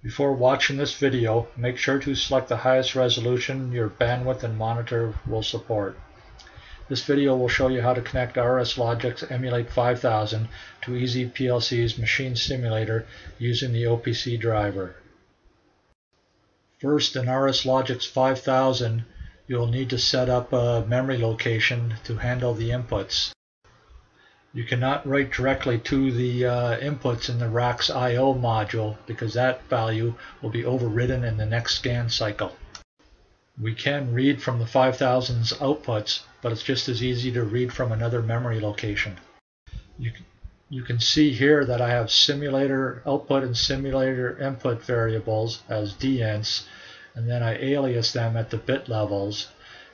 Before watching this video, make sure to select the highest resolution your bandwidth and monitor will support. This video will show you how to connect RSLogix Emulate 5000 to EasyPLC's machine simulator using the OPC driver. First, in RSLogix 5000, you'll need to set up a memory location to handle the inputs. You cannot write directly to the uh, inputs in the RAX IO module because that value will be overridden in the next scan cycle. We can read from the 5000's outputs, but it's just as easy to read from another memory location. You you can see here that I have simulator output and simulator input variables as dints, and then I alias them at the bit levels,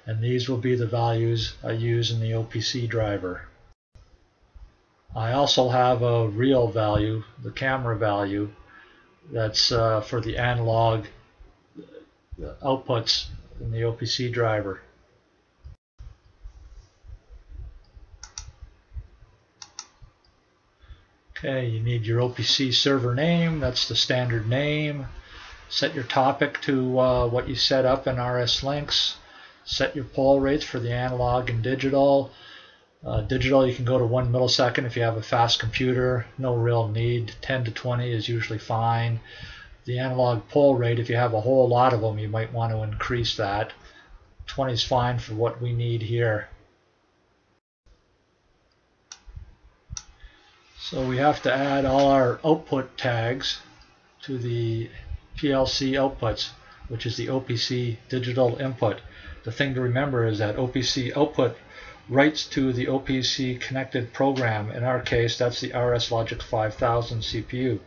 and these will be the values I use in the OPC driver. I also have a real value, the camera value, that's uh, for the analog outputs in the OPC driver. Okay, you need your OPC server name, that's the standard name. Set your topic to uh, what you set up in RSLinx. Set your poll rates for the analog and digital. Uh, digital, you can go to one millisecond if you have a fast computer. No real need. 10 to 20 is usually fine. The analog pull rate, if you have a whole lot of them, you might want to increase that. 20 is fine for what we need here. So we have to add all our output tags to the PLC outputs, which is the OPC digital input. The thing to remember is that OPC output writes to the OPC connected program. In our case, that's the RSLogix 5000 CPU.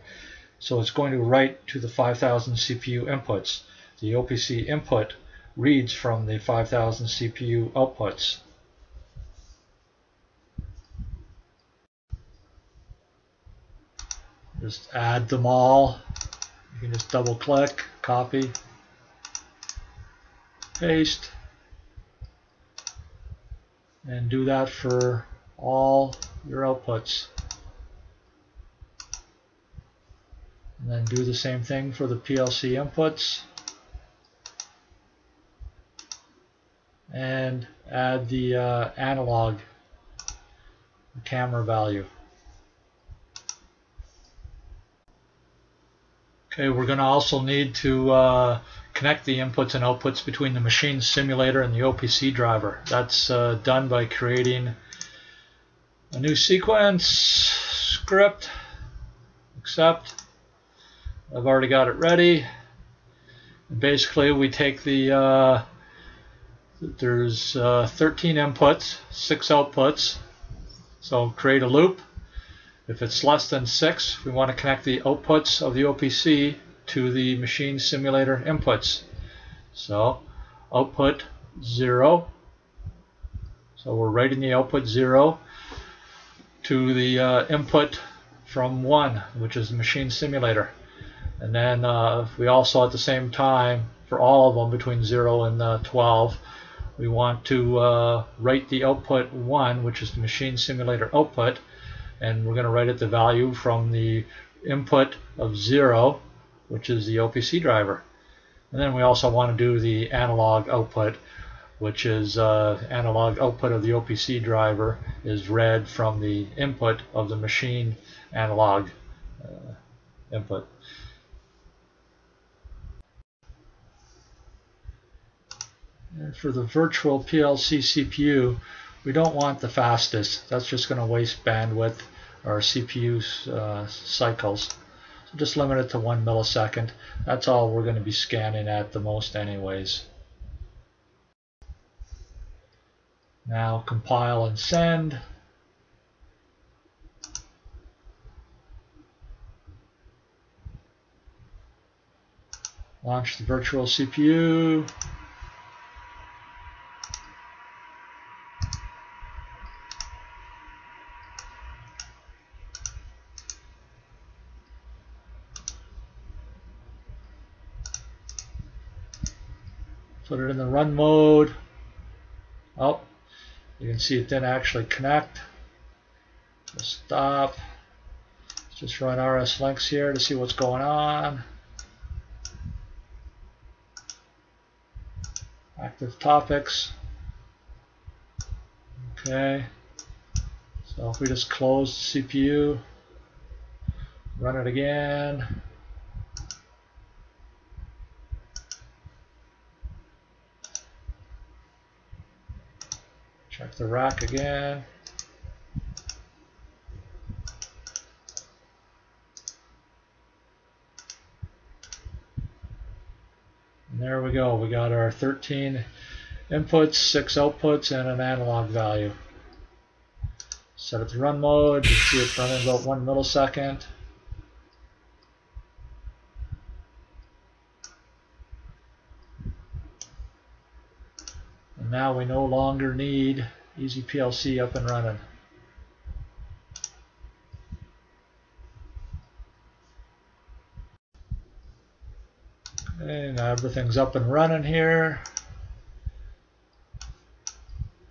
So it's going to write to the 5000 CPU inputs. The OPC input reads from the 5000 CPU outputs. Just add them all. You can just double click, copy, paste and do that for all your outputs. And then do the same thing for the PLC inputs. And add the uh, analog camera value. Okay, we're going to also need to uh, connect the inputs and outputs between the machine simulator and the OPC driver. That's uh, done by creating a new sequence, script, accept. I've already got it ready. And basically, we take the, uh, there's uh, 13 inputs, 6 outputs. So create a loop. If it's less than 6, we want to connect the outputs of the OPC to the machine simulator inputs. So output 0. So we're writing the output 0 to the uh, input from 1, which is the machine simulator. And then uh, we also at the same time, for all of them between 0 and uh, 12, we want to uh, write the output 1, which is the machine simulator output, and we're going to write it the value from the input of 0 which is the OPC driver. And then we also want to do the analog output, which is uh, analog output of the OPC driver is read from the input of the machine analog uh, input. And for the virtual PLC CPU, we don't want the fastest. That's just going to waste bandwidth or CPU uh, cycles. So just limit it to one millisecond. That's all we're going to be scanning at the most anyways. Now compile and send. Launch the virtual CPU. put it in the run mode. Oh, you can see it didn't actually connect. Let's stop. Let's just run RSLinx here to see what's going on. Active topics. Okay. So if we just close the CPU, run it again. The rack again. And there we go. We got our 13 inputs, 6 outputs, and an analog value. Set it to run mode. You see it running about 1 millisecond. And now we no longer need EasyPLC up and running. Now everything's up and running here.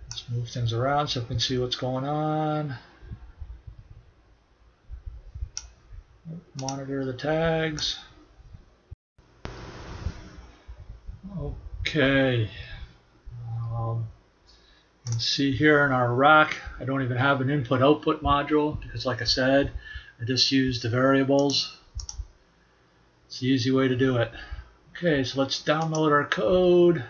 Let's move things around so we can see what's going on. Monitor the tags. Okay. Um, can see here in our rack, I don't even have an input-output module because like I said, I just use the variables. It's the easy way to do it. Okay, so let's download our code.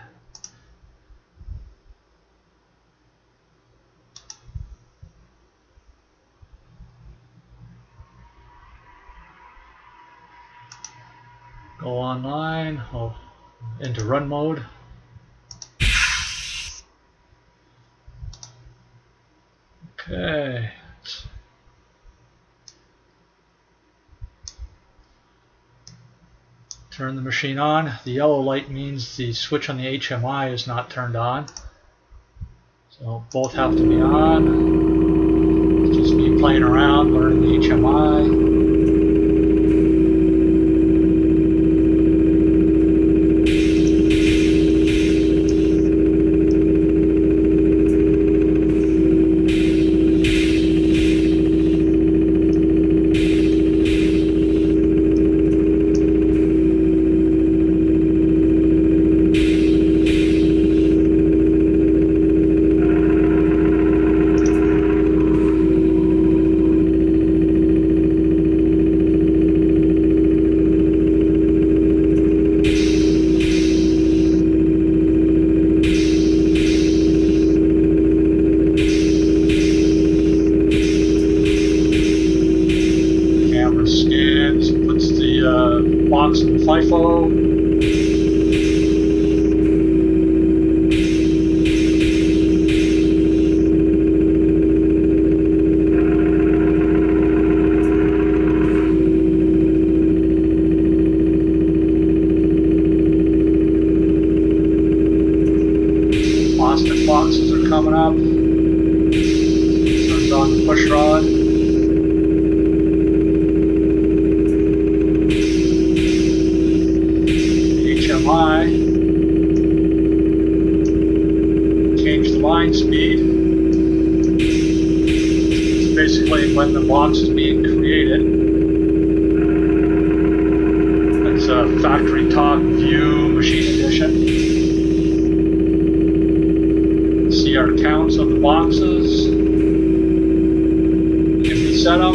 Go online, oh, into run mode. Okay. Turn the machine on. The yellow light means the switch on the HMI is not turned on. So both have to be on. It's just me playing around, learning the HMI. Box and FIFO. Plastic boxes are coming up. Turns on the push rod. Speed. Basically when the box is being created. That's a FactoryTalk View machine edition. See our counts of the boxes. You can reset them.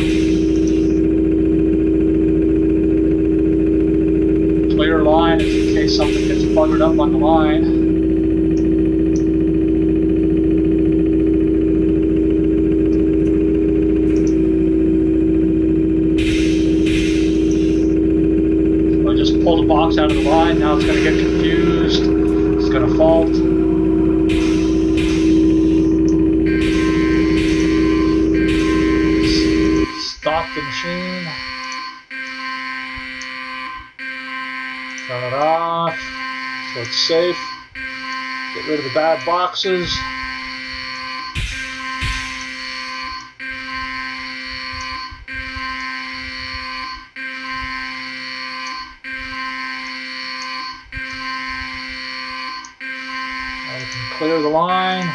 Clear line in case something gets buggered up on the line. Out of the line. Now it's going to get confused. It's going to fault. Stop the machine. Turn it off so it's safe. Get rid of the bad boxes. clear the line,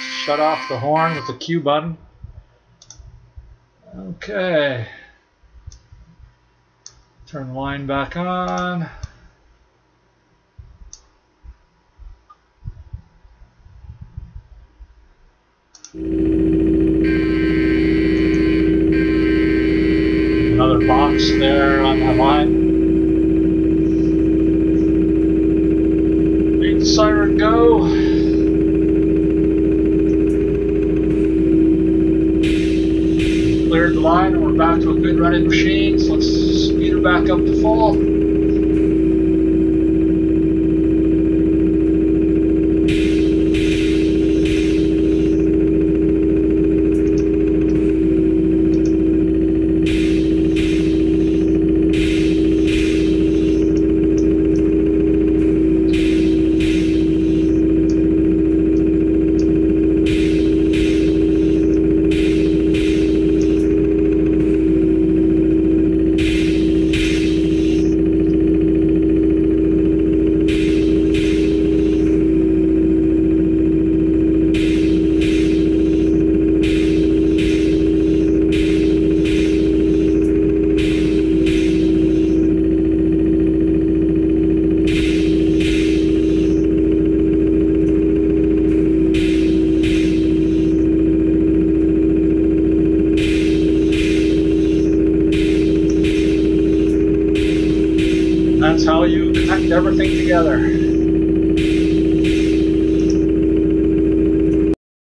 shut off the horn with the Q button. Okay. Turn the line back on. Another box there on that line. Back to a good running machine. So let's speed her back up to full. That's how you connect everything together.